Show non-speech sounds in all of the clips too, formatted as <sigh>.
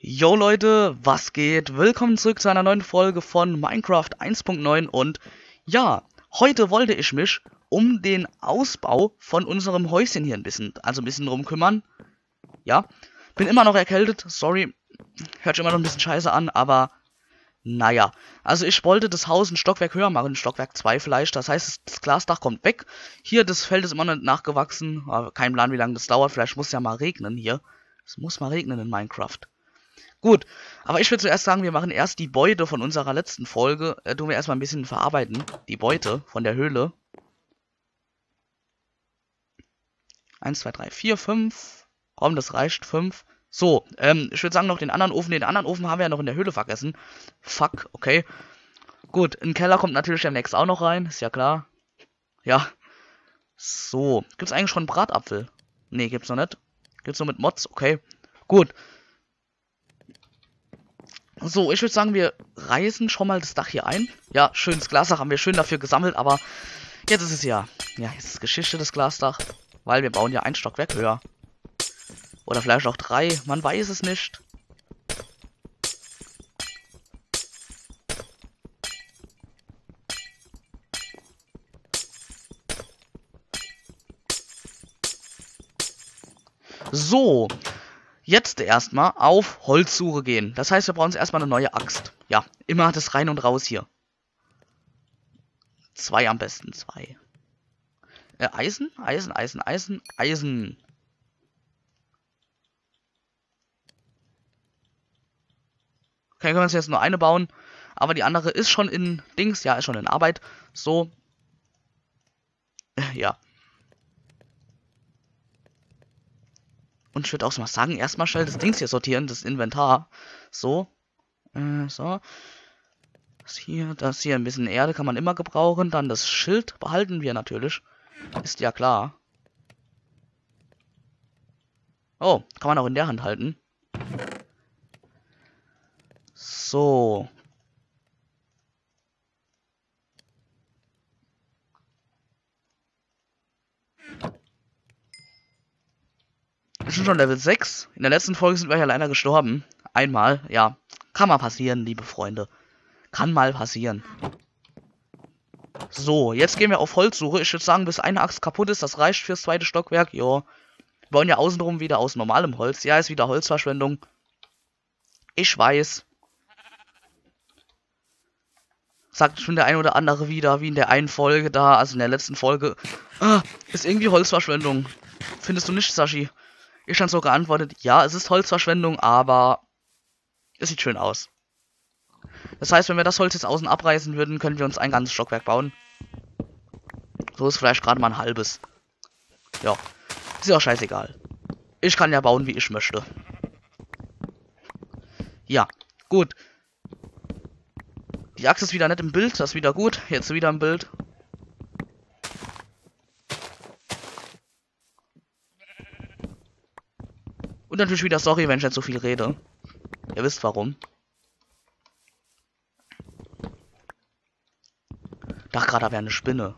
Yo Leute, was geht? Willkommen zurück zu einer neuen Folge von Minecraft 1.9 und ja, heute wollte ich mich um den Ausbau von unserem Häuschen hier ein bisschen, also ein bisschen drum kümmern. Ja, bin immer noch erkältet, sorry, hört sich immer noch ein bisschen scheiße an, aber naja, also ich wollte das Haus ein Stockwerk höher machen, Stockwerk 2 vielleicht, das heißt, das Glasdach kommt weg. Hier, das Feld ist immer noch nachgewachsen, kein Plan, wie lange das dauert, vielleicht muss ja mal regnen hier. Es muss mal regnen in Minecraft. Gut, aber ich würde zuerst sagen, wir machen erst die Beute von unserer letzten Folge. Äh, tun wir erstmal ein bisschen verarbeiten. Die Beute von der Höhle. 1, 2, 3, 4, 5. Komm, das reicht. 5. So, ähm, ich würde sagen, noch den anderen Ofen. Den anderen Ofen haben wir ja noch in der Höhle vergessen. Fuck, okay. Gut, in den Keller kommt natürlich demnächst auch noch rein. Ist ja klar. Ja. So, gibt's eigentlich schon Bratapfel? Nee, gibt's noch nicht. Gibt's nur mit Mods, okay. Gut. So, ich würde sagen, wir reißen schon mal das Dach hier ein. Ja, schönes Glasdach haben wir schön dafür gesammelt, aber jetzt ist es ja, ja, jetzt ist Geschichte das Glasdach, weil wir bauen ja ein Stockwerk höher. Oder vielleicht auch drei, man weiß es nicht. So, jetzt erstmal auf Holzsuche gehen. Das heißt, wir brauchen uns erstmal eine neue Axt. Ja, immer das rein und raus hier. Zwei am besten, zwei. Äh, Eisen, Eisen, Eisen, Eisen, Eisen. Okay, können wir uns jetzt nur eine bauen. Aber die andere ist schon in Dings, ja, ist schon in Arbeit. So. Ja. Und ich würde auch mal sagen, erstmal schnell das Dings hier sortieren, das Inventar. So. Äh, so. Das hier, das hier, ein bisschen Erde kann man immer gebrauchen. Dann das Schild behalten wir natürlich. Ist ja klar. Oh, kann man auch in der Hand halten. So. Sind schon Level 6. In der letzten Folge sind wir ja leider gestorben. Einmal, ja. Kann mal passieren, liebe Freunde. Kann mal passieren. So, jetzt gehen wir auf Holzsuche. Ich würde sagen, bis eine Axt kaputt ist, das reicht fürs zweite Stockwerk. Jo. Wir bauen ja außenrum wieder aus normalem Holz. Ja, ist wieder Holzverschwendung. Ich weiß. Sagt schon der ein oder andere wieder, wie in der einen Folge da, also in der letzten Folge. Ah, ist irgendwie Holzverschwendung. Findest du nicht, Sashi? Ich dann so geantwortet, ja, es ist Holzverschwendung, aber es sieht schön aus. Das heißt, wenn wir das Holz jetzt außen abreißen würden, können wir uns ein ganzes Stockwerk bauen. So ist vielleicht gerade mal ein halbes. Ja, ist ja auch scheißegal. Ich kann ja bauen, wie ich möchte. Ja, gut. Die Achse ist wieder nicht im Bild, das ist wieder gut. Jetzt wieder im Bild. Und natürlich wieder sorry, wenn ich nicht so viel rede. Ihr wisst warum. Dachte gerade, da wäre eine Spinne.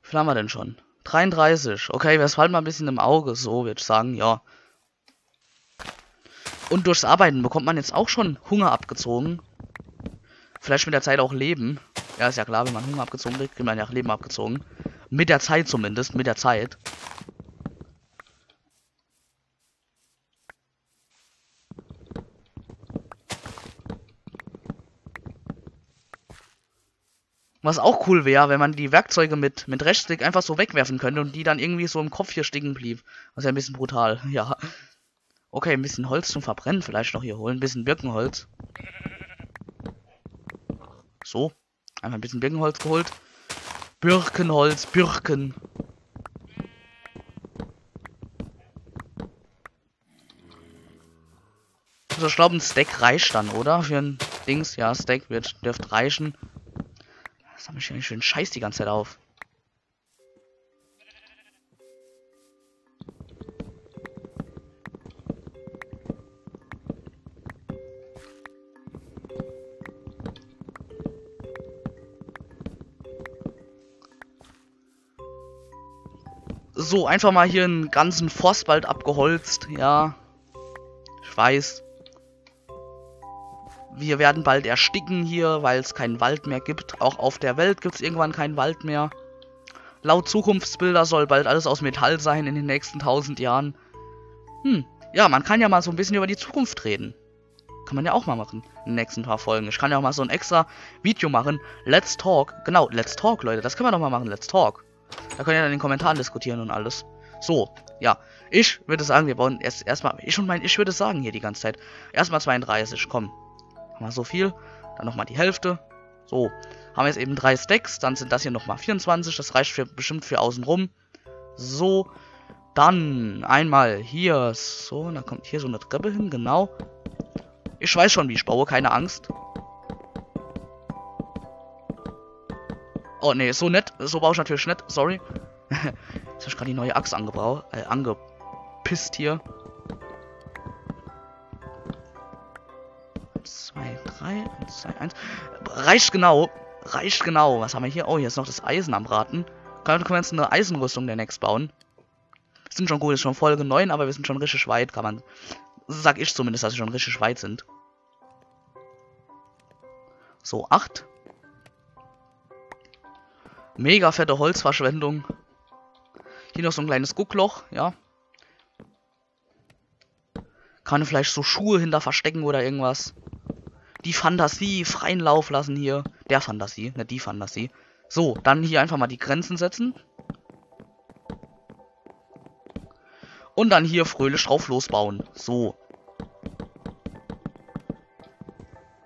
Wie viel haben wir denn schon? 33. Okay, wir fallen mal ein bisschen im Auge. So, würde ich sagen, ja. Und durchs Arbeiten bekommt man jetzt auch schon Hunger abgezogen. Vielleicht mit der Zeit auch Leben. Ja, ist ja klar, wenn man Hunger abgezogen kriegt, kriegt man ja auch Leben abgezogen. Mit der Zeit zumindest, mit der Zeit. Was auch cool wäre, wenn man die Werkzeuge mit, mit Rechtsklick einfach so wegwerfen könnte und die dann irgendwie so im Kopf hier sticken blieb. Ist ja ein bisschen brutal, <laughs> ja. Okay, ein bisschen Holz zum Verbrennen vielleicht noch hier holen. Ein bisschen Birkenholz. So. Einfach ein bisschen Birkenholz geholt. Birkenholz, Birken. Also ich glaube, ein Stack reicht dann, oder? Für ein Dings. Ja, Stack wird, dürfte reichen. Sammle ich eigentlich schön Scheiß die ganze Zeit auf. So, einfach mal hier einen ganzen Forstwald abgeholzt. Ja. Ich weiß. Wir werden bald ersticken hier, weil es keinen Wald mehr gibt. Auch auf der Welt gibt es irgendwann keinen Wald mehr. Laut Zukunftsbilder soll bald alles aus Metall sein in den nächsten tausend Jahren. Hm, ja, man kann ja mal so ein bisschen über die Zukunft reden. Kann man ja auch mal machen in den nächsten paar Folgen. Ich kann ja auch mal so ein extra Video machen. Let's Talk. Genau, Let's Talk, Leute. Das können wir doch mal machen. Let's Talk. Da können wir dann in den Kommentaren diskutieren und alles. So, ja. Ich würde sagen, wir bauen erst erstmal. Ich und mein Ich würde sagen hier die ganze Zeit. Erstmal 32. Komm. Wir so viel. Dann nochmal die Hälfte. So. Haben wir jetzt eben drei Stacks. Dann sind das hier nochmal 24. Das reicht für, bestimmt für außen rum. So. Dann einmal hier. So, dann kommt hier so eine Treppe hin. Genau. Ich weiß schon, wie ich baue. Keine Angst. Oh, nee, so nett. So baue ich natürlich nicht. Sorry. <laughs> Jetzt habe ich gerade die neue Axt angebraucht. Äh, angepisst hier. 2, 3, 1, 2, 1. Reicht genau. Reicht genau. Was haben wir hier? Oh, hier ist noch das Eisen am Braten. Können wir jetzt eine Eisenrüstung der Next bauen? Sind schon gut, ist schon Folge 9, aber wir sind schon richtig weit, kann man. Sag ich zumindest, dass wir schon richtig weit sind. So, 8. Mega fette Holzverschwendung. Hier noch so ein kleines Guckloch, ja. Kann vielleicht so Schuhe hinter verstecken oder irgendwas. Die Fantasie freien Lauf lassen hier. Der Fantasie, nicht die Fantasie. So, dann hier einfach mal die Grenzen setzen. Und dann hier fröhlich drauf losbauen. So.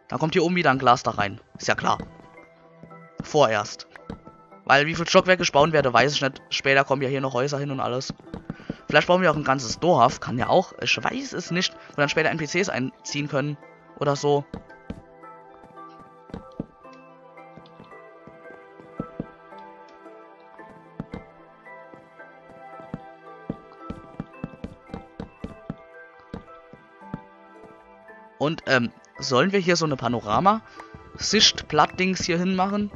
Dann kommt hier oben wieder ein Glas da rein. Ist ja klar. Vorerst. Weil wie viel Stockwerke bauen werde, weiß ich nicht. Später kommen ja hier noch Häuser hin und alles. Vielleicht bauen wir auch ein ganzes Dorf. Kann ja auch. Ich weiß es nicht. Und dann später NPCs einziehen können. Oder so. Und, ähm, sollen wir hier so eine Panorama-Sicht-Plattdings hier hinmachen?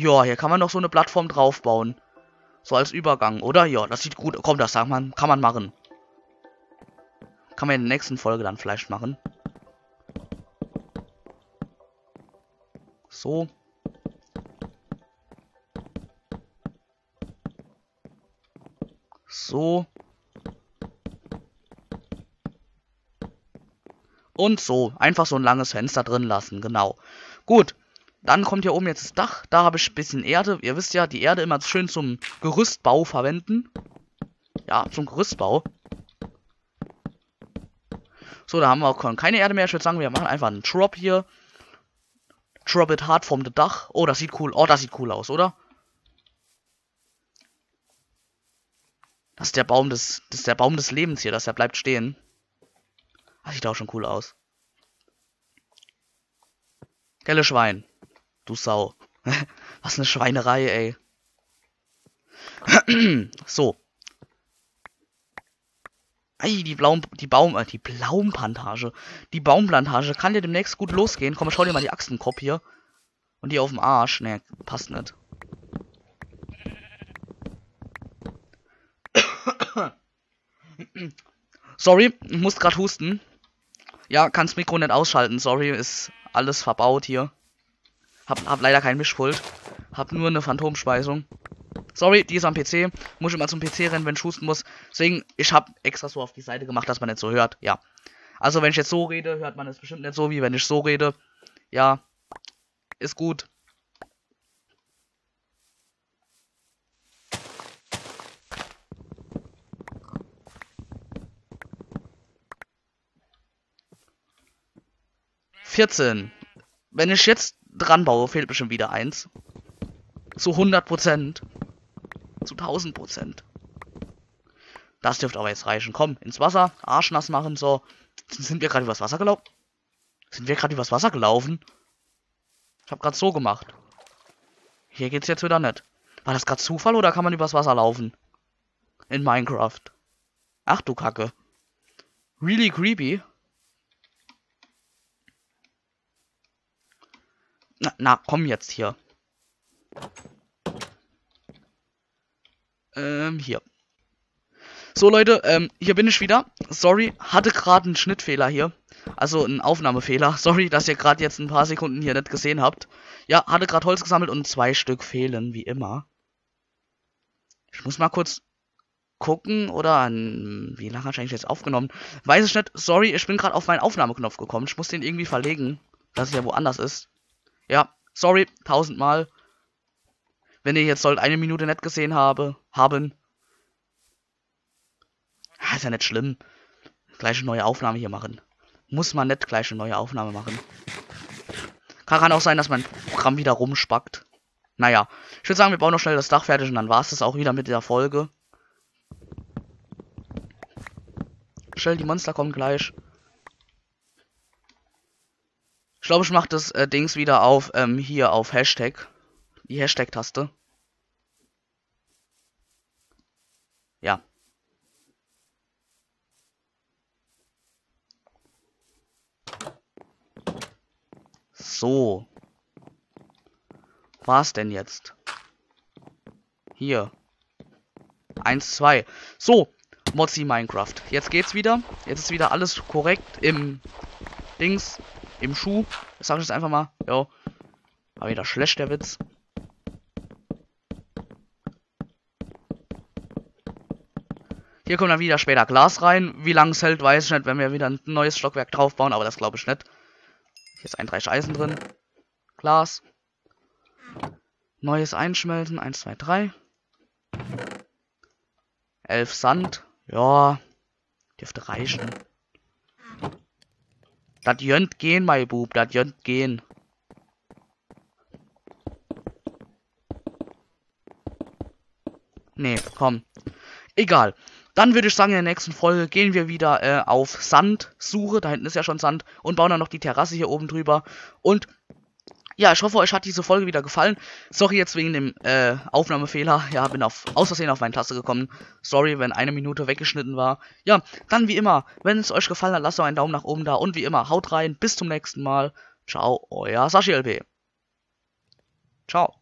Ja, hier kann man noch so eine Plattform draufbauen. So als Übergang, oder? Ja, das sieht gut. Komm, das man, kann man machen. Kann man in der nächsten Folge dann vielleicht machen. So. So. Und so. Einfach so ein langes Fenster drin lassen, genau. Gut. Dann kommt hier oben jetzt das Dach. Da habe ich ein bisschen Erde. Ihr wisst ja, die Erde immer schön zum Gerüstbau verwenden. Ja, zum Gerüstbau. So, da haben wir auch keine Erde mehr. Ich würde sagen, wir machen einfach einen Drop hier. Drop it hard vom Dach. Oh, das sieht cool. Oh, das sieht cool aus, oder? Das ist der Baum des, das ist der Baum des Lebens hier, dass er bleibt stehen. Das sieht auch schon cool aus. Gelle Schwein. Du Sau. <laughs> Was eine Schweinerei, ey. <clears throat> so. Ei, die Blaum, die Baum, äh, die Blaumplantage. Die Baumplantage kann ja demnächst gut losgehen. Komm, schau dir mal die Achsenkopf hier. Und die auf dem Arsch. Ne, passt nicht. <coughs> Sorry, ich muss gerade husten. Ja, kann's Mikro nicht ausschalten. Sorry, ist alles verbaut hier. Hab, hab leider kein Mischpult. Hab nur eine Phantomspeisung. Sorry, die ist am PC. Muss immer zum PC rennen, wenn ich husten muss. Deswegen, ich hab extra so auf die Seite gemacht, dass man nicht so hört. Ja. Also, wenn ich jetzt so rede, hört man es bestimmt nicht so, wie wenn ich so rede. Ja. Ist gut. Vierzehn. Wenn ich jetzt dran baue, fehlt mir schon wieder eins. Zu 100 Prozent. Zu 1000 Prozent. Das dürfte aber jetzt reichen. Komm, ins Wasser, Arsch nass machen, so. Sind wir gerade übers Wasser gelaufen? Sind wir gerade übers Wasser gelaufen? Ich habe gerade so gemacht. Hier geht's jetzt wieder nicht. War das gerade Zufall oder kann man übers Wasser laufen? In Minecraft. Ach du Kacke. Really creepy. Na, na, komm jetzt hier. Ähm, hier. So, Leute, ähm, hier bin ich wieder. Sorry, hatte gerade einen Schnittfehler hier. Also einen Aufnahmefehler. <laughs> Sorry, dass ihr gerade jetzt ein paar Sekunden hier nicht gesehen habt. Ja, hatte gerade Holz gesammelt und zwei Stück fehlen, wie immer. Ich muss mal kurz gucken oder an, wie lange habe ich jetzt aufgenommen? Weiß ich nicht. Sorry, ich bin gerade auf meinen Aufnahmeknopf gekommen. Ich muss den irgendwie verlegen, dass es ja woanders ist. Ja, sorry, tausendmal. Wenn ihr jetzt sollt eine Minute nicht gesehen habe, haben. Ah, ist ja nicht schlimm. Gleich eine neue Aufnahme hier machen. Muss man nicht gleich eine neue Aufnahme machen. Kann auch sein, dass mein Programm wieder rumspackt. Naja, ich würde sagen, wir bauen noch schnell das Dach fertig und dann war es das auch wieder mit der Folge. Schnell, die Monster kommen gleich. Ich glaube, ich mache das äh, Dings wieder auf, ähm, hier auf Hashtag. Die Hashtag-Taste. Ja. So. Was denn jetzt? Hier. Eins, zwei. So. Mozzi Minecraft. Jetzt geht's wieder. Jetzt ist wieder alles korrekt im Dings, im Schuh. Das sag ich jetzt einfach mal. Jo. War wieder schlecht, der Witz. Hier kommt dann wieder später Glas rein. Wie lange es hält, weiß ich nicht, wenn wir wieder ein neues Stockwerk draufbauen, aber das glaube ich nicht. Hier ist ein drei Eisen drin. Glas. Neues einschmelzen. 1, 2, 3. 11 Sand. Ja, dürfte reichen. Das jönt gehen, mein Bub, das jönt gehen. Nee, komm. Egal. Dann würde ich sagen, in der nächsten Folge gehen wir wieder äh, auf Sandsuche. Da hinten ist ja schon Sand. Und bauen dann noch die Terrasse hier oben drüber. Und ja, ich hoffe, euch hat diese Folge wieder gefallen. Sorry jetzt wegen dem äh, Aufnahmefehler. Ja, bin auf, aus Versehen auf meine Taste gekommen. Sorry, wenn eine Minute weggeschnitten war. Ja, dann wie immer, wenn es euch gefallen hat, lasst doch einen Daumen nach oben da. Und wie immer, haut rein. Bis zum nächsten Mal. Ciao, euer Sashi LP. Ciao.